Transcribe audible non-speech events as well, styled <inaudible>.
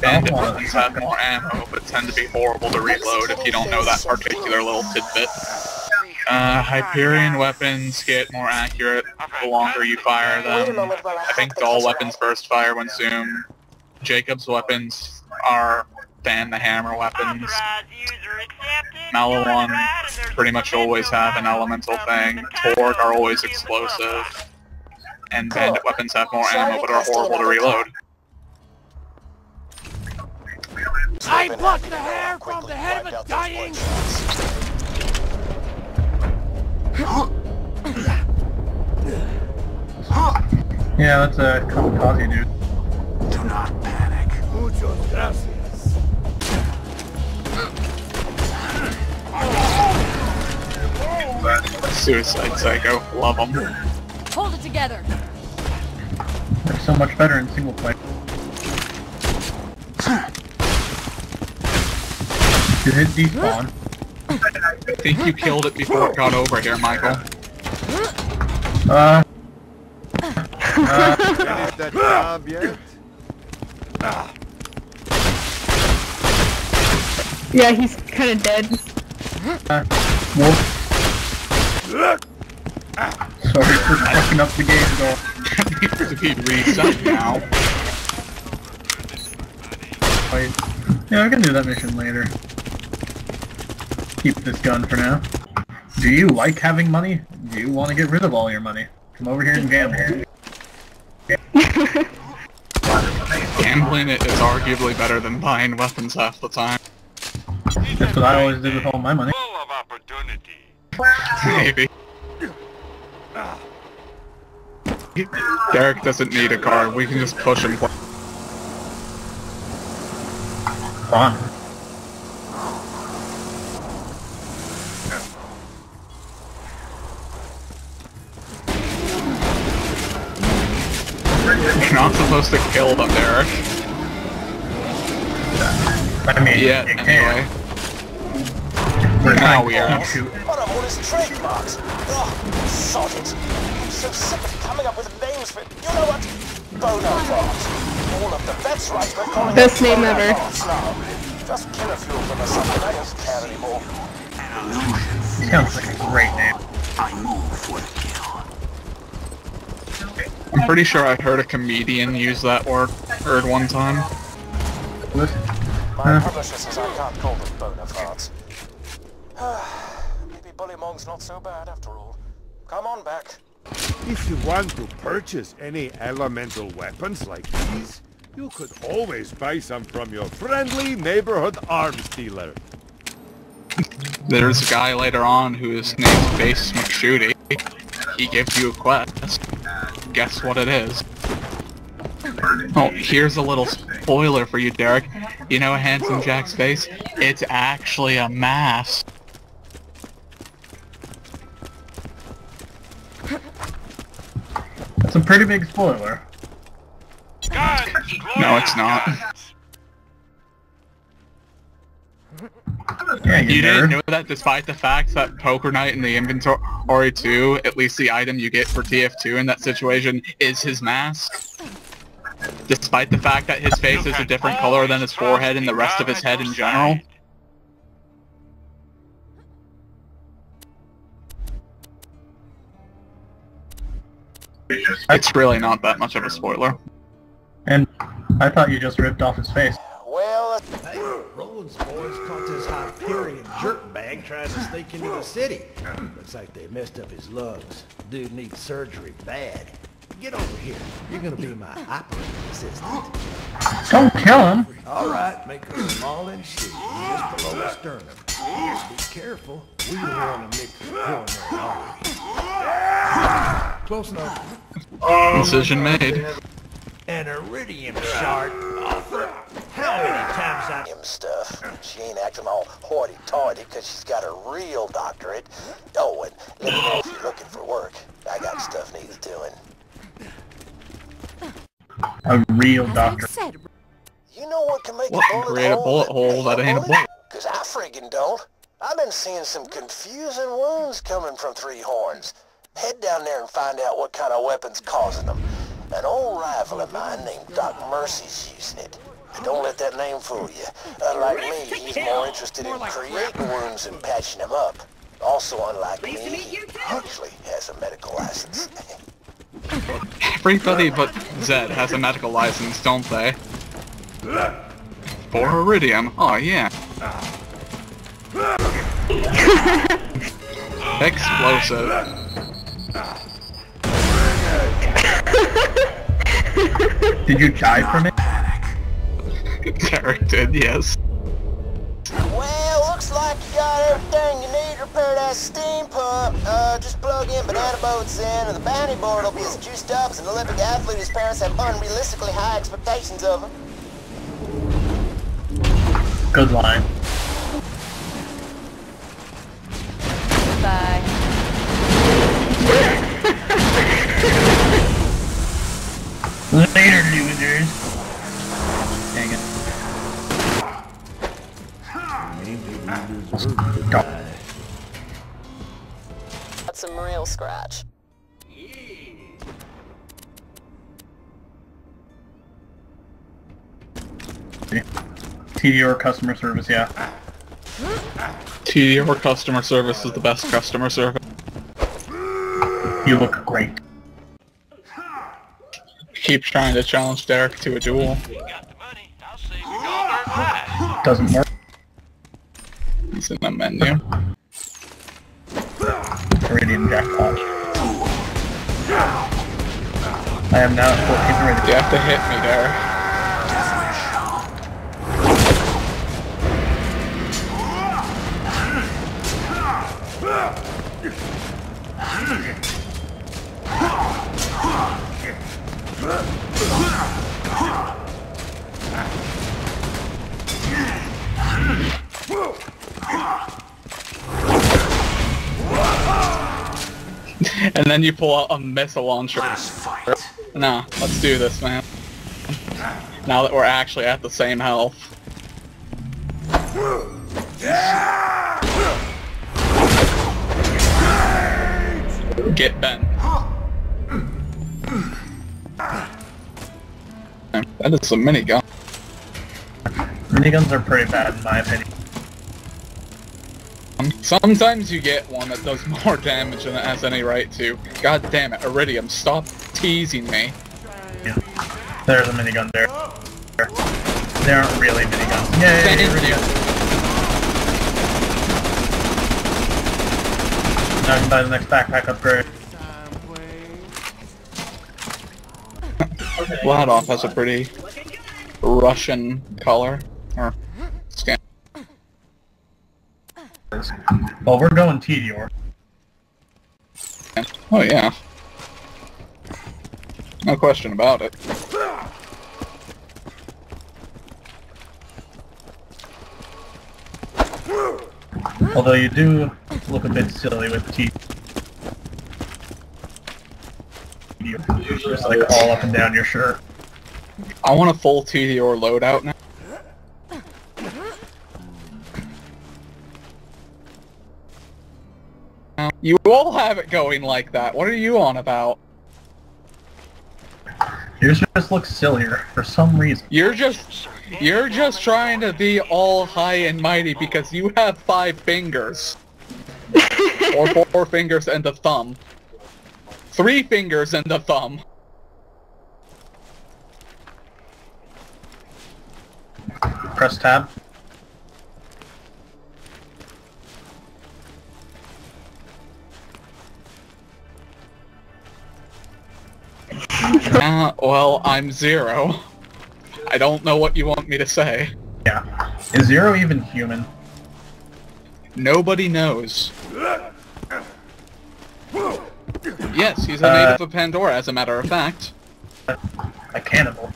Bandit weapons have more ammo, but tend to be horrible to reload if you don't know that particular little tidbit. Uh, Hyperion weapons get more accurate the longer you fire them. I think all weapons burst fire when zoomed. Jakobs weapons are fan the hammer weapons. Maliwan pretty much always have an elemental thing. Torgue are always explosive. And bandit weapons have more ammo but are horrible to reload. I plucked the hair from the head of a dying... Yeah, that's a kamikaze dude. Do not panic. Muchos gracias. Suicide Psycho, love them. Hold it together. They're so much better in single player. Did it despawn? I think you killed it before it got over here, Michael. Uh. uh, Finish that job yet? Yeah, he's kind of dead. uh, wolf. Sorry for fucking up the game, though. needs to be reset now. Wait. Yeah, I can do that mission later. Keep this gun for now. Do you like having money? Do you want to get rid of all your money? Come over here and gamble. <laughs> Gambling it is arguably better than buying weapons half the time. That's what I always did with all my money. Full of opportunity. Maybe. Derek doesn't need a car, we can just push him. Fun. You're not supposed to kill them, Derek. I mean, Yeah, you anyway. can. We're Now we are. What are all his trademarks? Ugh, oh, sod it. I'm so sick of coming up with names for it. You know what? Bonerfart. All of the vets right we're calling Best name ever. Bonerfarts now. Just kill a few of them or something. I don't care anymore. Sounds like a great name. I'm pretty sure I heard a comedian use that word word one time. Listen. My Huh. publisher says I can't call them Bonerfarts. <sighs> Maybe Bullymong's not so bad after all. Come on back. If you want to purchase any elemental weapons like these, you could always buy some from your friendly neighborhood arms dealer. <laughs> There's a guy later on who is named Face McShooty. He gives you a quest. Guess what it is? Oh, here's a little spoiler for you, Derek. You know Handsome Jack's face? It's actually a mask. That's a pretty big spoiler. Guns! No, it's not. Yeah, you, You didn't know that despite the fact that Poker Night in the inventory 2, at least the item you get for TF2 in that situation is his mask? Despite the fact that his face is a different color than his forehead and the rest of his head in general? It's really not that much of a spoiler. And I thought you just ripped off his face. Well, uh, Hey, Roland's boys caught this Hyperion jerkbag trying to sneak into the city. Looks like they messed up his lungs. Dude needs surgery bad. Get over here. You're gonna be my operating assistant. Don't kill him! All right, make her small and shaky, just below the sternum. Be careful. We don't want to mix artery. Close enough. Decision made. An Eridium shard. Many times I... him stuff. She ain't acting all hoity-toity because she's got a real doctorate. Oh, and let me know if you're looking for work. I got stuff needs doing. A real As I doctor. said, You know what can make What a bullet create a bullet hole that ain't a bullet? Because I friggin' don't. I've been seeing some confusing wounds coming from Three Horns. Head down there and find out what kind of weapon's causing them. An old rival of mine named Doc Mercy's using it. And don't let that name fool you. Uh, unlike me, he's more interested in creating wounds and patching them up. Also, unlike me, he actually has a medical license. <laughs> Everybody but Zed has a medical license, don't they? For Eridium. Oh, yeah. <laughs> Explosive. Did you die from it? Derek did, yes. Well, looks like you got everything you need to repair that steam pump. Uh, just plug in banana boats in, and the bounty board will be as juiced up as an Olympic athlete whose parents have unrealistically high expectations of him. Good line. Bye. Later, losers. Dang it. Go. That's some real scratch. TDR customer service, yeah. TDR customer service is the best customer service. You look great. Keeps trying to challenge Derek to a duel. Doesn't work. He's in the menu. Eridium jackpot. I am now at 14 You have to hit me, Derek. <laughs> and then you pull out a missile launcher. Nah, let's do this, man. Now that we're actually at the same health. Get bent. That is a minigun. Miniguns are pretty bad in my opinion. Sometimes you get one that does more <laughs> damage than it has any right to. God damn it, Eridium, stop teasing me. Yeah. There's a minigun there. They aren't really miniguns. Yay, Thank you. Eridium. Now I can buy the next backpack upgrade. <laughs> Vladoff has a pretty Russian color. Or skin. Well, we're going Tediore. Oh yeah. No question about it. Although you do look a bit silly with T. Just like all up and down your shirt. I want a full TDR loadout now. You all have it going like that. What are you on about? Yours just looks sillier for some reason. You're just you're just trying to be all high and mighty because you have five fingers. <laughs> or four fingers and a thumb. Three fingers and a thumb. Press tab. <laughs> Uh, well, I'm zero. I don't know what you want me to say. Yeah. Is Zero even human? Nobody knows. Yes, he's a Uh, native of Pandora, as a matter of fact. A cannibal.